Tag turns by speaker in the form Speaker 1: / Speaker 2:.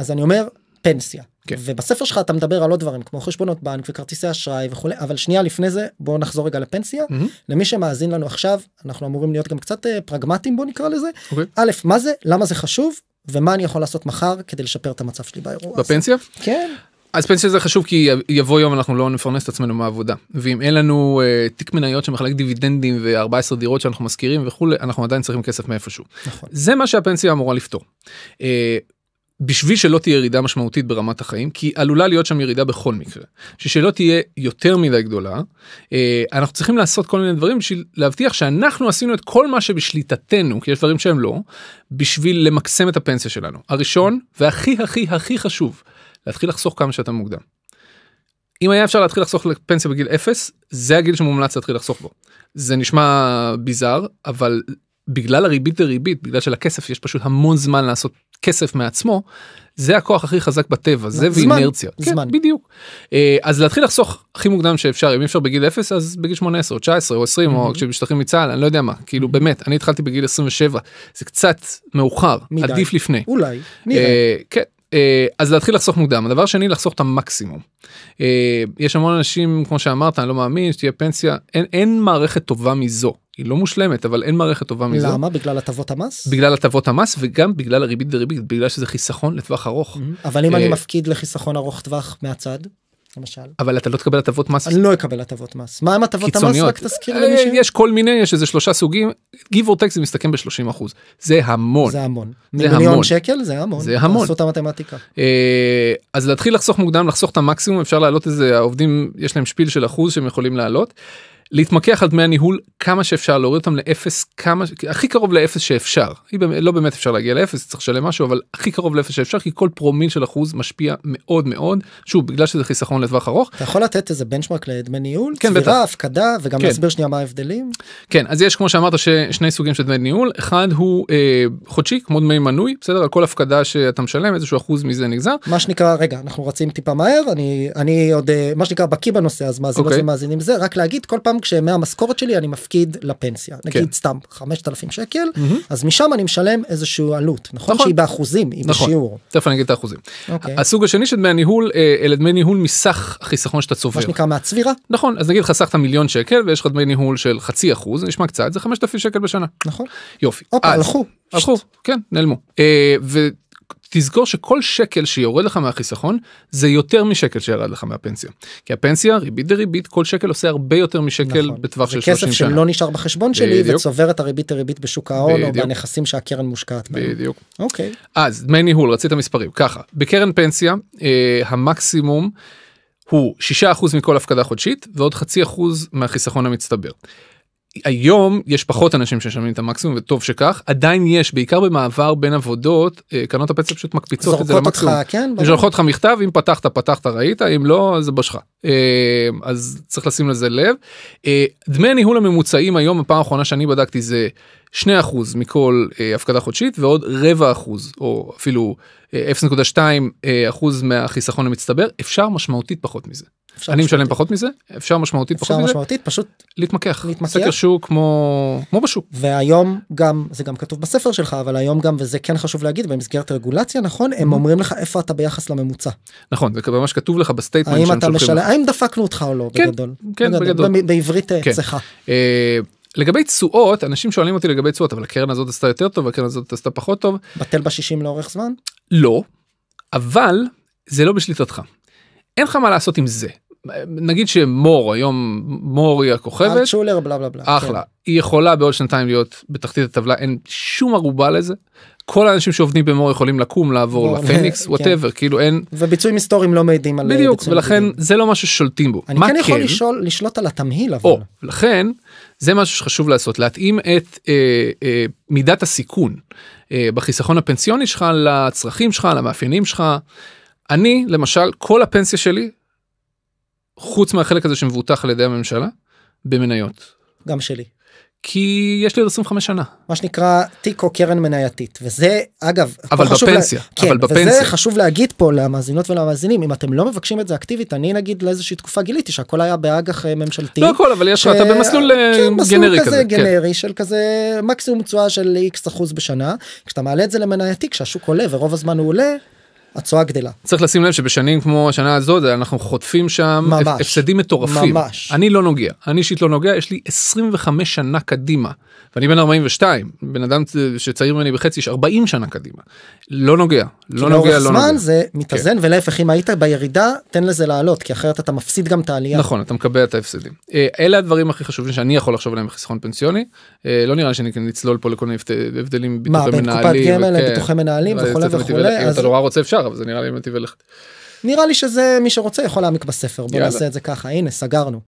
Speaker 1: אז אני אומר פנסיה.
Speaker 2: כן.
Speaker 1: ובספר שלך אתה מדבר על עוד דברים כמו חשבונות בנק וכרטיסי אשראי וכולי אבל שנייה לפני זה בואו נחזור רגע לפנסיה
Speaker 2: מהמם.
Speaker 1: למי שמאזין לנו עכשיו אנחנו אמורים להיות גם קצת אה, פרגמטיים בוא נקרא לזה
Speaker 2: אוקיי.
Speaker 1: א' מה זה למה זה חשוב ומה אני יכול לעשות מחר כדי לשפר את המצב שלי באירוע הזה.
Speaker 2: בפנסיה?
Speaker 1: כן
Speaker 2: אז פנסיה זה חשוב כי יבוא יום אנחנו לא נפרנס את עצמנו מהעבודה ואם אין לנו אה, תיק מניות שמחלק דיבידנדים ו-14 דירות שאנחנו משכירים וכולי אנחנו עדיין צריכים כסף מאיפשהו.
Speaker 1: נכון
Speaker 2: זה מה שהפנסיה אמורה לפתור. אה, בשביל שלא תהיה ירידה משמעותית ברמת החיים כי עלולה להיות שם ירידה בכל מקרה. בשביל שלא תהיה יותר מדי גדולה אה, אנחנו צריכים לעשות כל מיני דברים בשביל להבטיח שאנחנו עשינו את כל מה שבשליטתנו כי יש דברים שהם לא בשביל למקסם את הפנסיה שלנו. הראשון והכי הכי הכי חשוב להתחיל לחסוך כמה שיותר מוקדם. אם היה אפשר להתחיל לחסוך לפנסיה בגיל 0 זה הגיל שמומלץ להתחיל לחסוך בו. זה נשמע ביזאר אבל בגלל הריבית דריבית בגלל שלכסף יש פשוט המון זמן לעשות כסף מעצמו זה הכוח הכי חזק בטבע זה
Speaker 1: זמן,
Speaker 2: ואינרציה
Speaker 1: זמן.
Speaker 2: כן, בדיוק אה, אז להתחיל לחסוך הכי מוקדם שאפשר אם אפשר בגיל 0 אז בגיל 18 או 19 או 20 או
Speaker 1: מהמם.
Speaker 2: כשמשתחררים מצה"ל אני לא יודע מה כאילו באמת אני התחלתי בגיל 27 זה קצת מאוחר
Speaker 1: מדי.
Speaker 2: עדיף לפני.
Speaker 1: אולי נראה
Speaker 2: אה, כן. אה, אז להתחיל לחסוך מוקדם הדבר שני לחסוך את המקסימום. יש המון אנשים כמו שאמרת אני לא מאמין שתהיה פנסיה אין, אין מערכת טובה מזו היא לא מושלמת אבל אין מערכת טובה מזו.
Speaker 1: למה בגלל הטבות המס
Speaker 2: בגלל הטבות המס וגם בגלל הריבית דריבית בגלל שזה חיסכון לטווח ארוך.
Speaker 1: אבל אם אני
Speaker 2: אה,
Speaker 1: מפקיד לחיסכון ארוך טווח מהצד למשל
Speaker 2: אבל אתה לא תקבל הטבות מס
Speaker 1: אני לא אקבל הטבות מס מה עם הטבות המס. רק תזכיר
Speaker 2: אה,
Speaker 1: למי ש...
Speaker 2: יש כל מיני יש איזה שלושה סוגים give or take זה מסתכם ב-30 אחוז זה המון.
Speaker 1: זה המון.
Speaker 2: זה
Speaker 1: מיליון. שקל זה המון.
Speaker 2: זה המון.
Speaker 1: תעשו את המתמטיקה.
Speaker 2: אה, אז להתחיל לחסוך מוקדם לחסוך את המקסימום אפשר להעלות איזה העובדים יש להם שפיל של אחוז שהם יכולים לעלות. להתמקח על דמי הניהול כמה שאפשר להוריד אותם לאפס כמה הכי קרוב לאפס שאפשר היא באמת, לא באמת אפשר להגיע לאפס צריך לשלם משהו אבל הכי קרוב לאפס שאפשר כי כל פרומיל של אחוז משפיע מאוד מאוד שוב בגלל שזה חיסכון לטווח ארוך
Speaker 1: אתה יכול לתת איזה benchmark לדמי ניהול?
Speaker 2: כן, בטח.
Speaker 1: צבירה, הפקדה וגם
Speaker 2: כן.
Speaker 1: להסביר שנייה מה ההבדלים?
Speaker 2: כן אז יש כמו שאמרת שני סוגים של דמי ניהול אחד הוא אה, חודשי כמו דמי מנוי בסדר על כל הפקדה שאתה משלם איזשהו אחוז מזה נגזר
Speaker 1: מה שנקרא רגע אנחנו רצים טיפה מהר אני אני עוד אה, מה שנקרא בקיא בנושא אז מאזינות
Speaker 2: אוקיי.
Speaker 1: ומאזינים זה רק להגיד כל פעם כשמהמשכורת שלי אני מפקיד לפנסיה נגיד
Speaker 2: כן.
Speaker 1: סתם 5,000 שקל
Speaker 2: מהמם.
Speaker 1: אז משם אני משלם איזשהו עלות נכון
Speaker 2: נכון.
Speaker 1: שהיא באחוזים היא
Speaker 2: נכון.
Speaker 1: בשיעור.
Speaker 2: תכף אני אגיד את האחוזים.
Speaker 1: אוקיי.
Speaker 2: הסוג השני של דמי הניהול אה, אלה דמי ניהול מסך החיסכון שאתה צובר.
Speaker 1: מה שנקרא מהצבירה
Speaker 2: נכון אז נגיד חסכת מיליון שקל ויש לך דמי ניהול של חצי אחוז זה נשמע קצת זה 5,000 שקל בשנה
Speaker 1: נכון
Speaker 2: יופי.
Speaker 1: הופה
Speaker 2: אז-
Speaker 1: הלכו
Speaker 2: הלכו כן נעלמו אה, ותזכור שכל שקל שיורד לך מהחיסכון זה יותר משקל שירד לך מהפנסיה כי הפנסיה ריבית דריבית כל שקל עושה הרבה יותר משקל
Speaker 1: נכון.
Speaker 2: בטווח
Speaker 1: זה
Speaker 2: של 30
Speaker 1: כסף
Speaker 2: שנה.
Speaker 1: שלא נשאר בחשבון שלי
Speaker 2: בדיוק.
Speaker 1: וצובר את הריבית דריבית בשוק ההון או. בנכסים שהקרן מושקעת בהם.
Speaker 2: בדיוק.
Speaker 1: אוקיי.
Speaker 2: אז דמי ניהול רצית מספרים ככה בקרן פנסיה אה, המקסימום הוא 6% מכל הפקדה חודשית ועוד חצי אחוז מהחיסכון המצטבר. היום יש פחות אנשים שמשלמים את המקסימום וטוב שכך עדיין יש בעיקר במעבר בין עבודות אה, קרנות הפנסיה פשוט מקפיצות את זה
Speaker 1: זורקות אותך
Speaker 2: למקסימום.
Speaker 1: כן.
Speaker 2: שולחות לך מכתב אם פתחת פתחת ראית אם לא זה בשך אה, אז צריך לשים לזה לב. אה, דמי הניהול הממוצעים היום הפעם האחרונה שאני בדקתי זה 2% מכל הפקדה חודשית ועוד רבע אחוז או אפילו אה, 0.2 אה, אחוז מהחיסכון המצטבר אפשר משמעותית פחות מזה. אני משלם. פחות מזה אפשר משמעותית
Speaker 1: אפשר
Speaker 2: פחות מזה
Speaker 1: משמעותית פשוט
Speaker 2: להתמקח
Speaker 1: להתמקח.
Speaker 2: סקר שוק כמו כמו בשוק
Speaker 1: והיום גם זה גם כתוב בספר שלך אבל היום גם וזה כן חשוב להגיד במסגרת רגולציה נכון הם
Speaker 2: Mhm.
Speaker 1: אומרים לך איפה אתה ביחס לממוצע
Speaker 2: נכון זה ממש כתוב לך ב
Speaker 1: statement
Speaker 2: האם
Speaker 1: אתה משלם. האם דפקנו אותך או לא
Speaker 2: כן,
Speaker 1: בגדול
Speaker 2: כן, בגדול.
Speaker 1: ב- בעברית אה,
Speaker 2: כן.
Speaker 1: צחה
Speaker 2: אה, לגבי תשואות אנשים שואלים אותי לגבי תשואות אבל הקרן הזאת עשתה יותר טוב הקרן הזאת עשתה פחות טוב
Speaker 1: בטל בשישים לאורך זמן
Speaker 2: לא אבל זה לא בשליטתך. אין לך מה לעשות עם זה. נגיד שמור היום מור היא הכוכבת
Speaker 1: אלטשולר בלה בלה בלה
Speaker 2: אחלה היא יכולה בעוד שנתיים להיות בתחתית הטבלה אין שום ערובה לזה. כל האנשים שעובדים במור יכולים לקום לעבור לפניקס
Speaker 1: כן.
Speaker 2: Whatever כאילו אין
Speaker 1: כן. וביצועים היסטוריים לא מעידים על אה,
Speaker 2: בדיוק ולכן
Speaker 1: עתידיים.
Speaker 2: זה לא משהו ששולטים בו.
Speaker 1: אני
Speaker 2: מה
Speaker 1: כן יכול לשאול לשלוט על התמהיל אבל
Speaker 2: או לכן זה משהו שחשוב לעשות להתאים את אה, אה, מידת הסיכון אה, בחיסכון הפנסיוני שלך לצרכים שלך למאפיינים שלך. אני למשל כל הפנסיה שלי חוץ מהחלק הזה שמבוטח על ידי הממשלה במניות
Speaker 1: גם שלי
Speaker 2: כי יש לי עוד 25 שנה
Speaker 1: מה שנקרא תיק או קרן מנייתית וזה אגב
Speaker 2: אבל בפנסיה,
Speaker 1: לה...
Speaker 2: אבל
Speaker 1: כן, וזה
Speaker 2: בפנסיה.
Speaker 1: חשוב להגיד פה למאזינות ולמאזינים אם אתם לא מבקשים את זה אקטיבית אני נגיד לאיזושהי תקופה גיליתי שהכל היה באג"ח אה, ממשלתי.
Speaker 2: לא הכל אבל יש לך אתה במסלול אה,
Speaker 1: כן,
Speaker 2: גנרי
Speaker 1: כזה
Speaker 2: כזה. כן.
Speaker 1: גנרי של כזה מקסימום תשואה של x אחוז בשנה כשאתה מעלה את זה למנייתי כשהשוק עולה ורוב הזמן הוא עולה התשואה גדלה.
Speaker 2: צריך לשים לב שבשנים כמו השנה הזאת אנחנו חוטפים שם
Speaker 1: ממש.
Speaker 2: הפסדים מטורפים.
Speaker 1: ממש.
Speaker 2: אני לא נוגע, אני אישית לא נוגע, יש לי 25 שנה קדימה. ואני בן 42, בן אדם שצעיר ממני בחצי, יש 40 שנה קדימה. לא נוגע, לא
Speaker 1: כי
Speaker 2: נוגע,
Speaker 1: לאורך
Speaker 2: לא נוגע.
Speaker 1: זמן זה מתאזן ולהפך אם היית בירידה תן לזה לעלות כי אחרת אתה מפסיד גם את העלייה.
Speaker 2: נכון אתה מקבע את ההפסדים. אה, אלה הדברים הכי חשובים שאני יכול לחשוב עליהם בחיסכון פנסיוני. אה, לא נראה שאני נצלול פה לכל מיני הבד- הבדלים
Speaker 1: מה
Speaker 2: ביטוחי
Speaker 1: בין קופת
Speaker 2: מנהלים.
Speaker 1: גמל. לביטוחי מנהלים וכולי וכולי
Speaker 2: אם
Speaker 1: אז
Speaker 2: אתה נורא רוצה אפשר אבל זה נראה לי נתיב ללכת.
Speaker 1: נראה לי שזה מי שרוצה יכול להעמיק בספר בוא
Speaker 2: יאללה.
Speaker 1: נעשה את זה ככה הנה סגרנו.